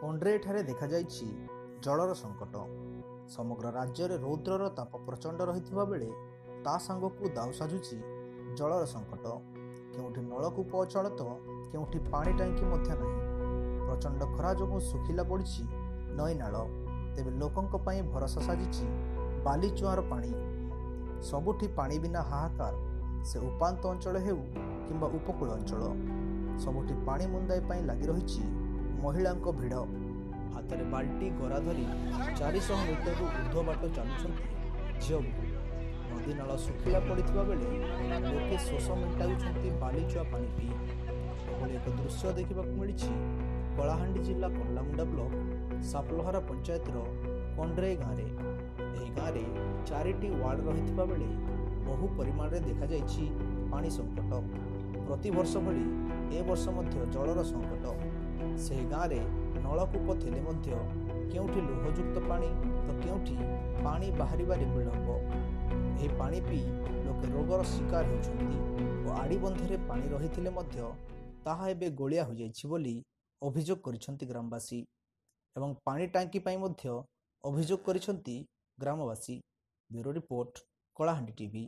କଣ୍ଡରେଇଠାରେ ଦେଖାଯାଇଛି ଜଳର ସଙ୍କଟ ସମଗ୍ର ରାଜ୍ୟରେ ରୌଦ୍ରର ତାପ ପ୍ରଚଣ୍ଡ ରହିଥିବା ବେଳେ ତା ସାଙ୍ଗକୁ ଦାଉ ସାଜୁଛି ଜଳର ସଙ୍କଟ କେଉଁଠି ନଳକୂପ ଅଚଳ ତ କେଉଁଠି ପାଣି ଟାଙ୍କି ମଧ୍ୟ ନାହିଁ। ପ୍ରଚଣ୍ଡ ଖରା ଯୋଗୁଁ ଶୁଖିଲା ପଡ଼ିଛି ନଈନାଳ। ତେବେ ଲୋକଙ୍କ ପାଇଁ ଭରସା ସାଜିଛି ବାଲି ଚୁଆଁର ପାଣି। ସବୁଠି ପାଣି ବିନା ହାହାକାର। ସେ ଉପାନ୍ତ ଅଞ୍ଚଳ ହେଉ କିମ୍ବା ଉପକୂଳ ଅଞ୍ଚଳ। ସବୁଠି ପାଣି ମୁନ୍ଦାଇ ପାଇଁ ଲାଗି ରହିଛି ମହିଳାଙ୍କ ଭିଡ଼। ହାତରେ ବାଲ୍ଟି ଗରା ଧରି ଚାରିଶହ ମିଟରରୁ ଉର୍ଦ୍ଧ୍ୱ ବାଟ ଚାଲୁଛନ୍ତି ଝିଅକୁ ନଦୀ ନାଳ ଶୁଖିଲା ପଡ଼ିଥିବା ବେଳେ ଲୋକେ ଶୋଷ ମେଣ୍ଟାଉଛନ୍ତି ବାଲିଚୁଆ ପାଣି ପିଇ। ଏଭଳି ଏକ ଦୃଶ୍ୟ ଦେଖିବାକୁ ମିଳିଛି କଳାହାଣ୍ଡି ଜିଲ୍ଲା କର୍ଲାମୁଣ୍ଡା ବ୍ଲକ ସାପଲହରା ପଞ୍ଚାୟତର କଣ୍ଡରେଇ ଗାଁରେ। ଏହି ଗାଁରେ ଚାରିଟି ୱାର୍ଡ ରହିଥିବା ବେଳେ ବହୁ ପରିମାଣରେ ଦେଖାଯାଇଛି ପାଣି ସଙ୍କଟ। ପ୍ରତିବର୍ଷ ଭଳି ଏ ବର୍ଷ ମଧ୍ୟ ଜଳର ସଙ୍କଟ। ସେହି ଗାଁରେ ନଳକୂପ ଥିଲେ ମଧ୍ୟ କେଉଁଠି ଲୁହଯୁକ୍ତ ପାଣି ତ କେଉଁଠି ପାଣି ବାହାରିବାରେ ବିଳମ୍ବ। ଏହି ପାଣି ପିଇ ଲୋକେ ରୋଗର ଶିକାର ହେଉଛନ୍ତି ଓ ଆଡ଼ିବନ୍ଧରେ ପାଣି ରହିଥିଲେ ମଧ୍ୟ ତାହା ଏବେ ଗୋଳିଆ ହୋଇଯାଇଛି ବୋଲି ଅଭିଯୋଗ କରିଛନ୍ତି ଗ୍ରାମବାସୀ ଏବଂ ପାଣି ଟାଙ୍କି ପାଇଁ ମଧ୍ୟ ଅଭିଯୋଗ କରିଛନ୍ତି ଗ୍ରାମବାସୀ। Bureau report Kalahandi TV.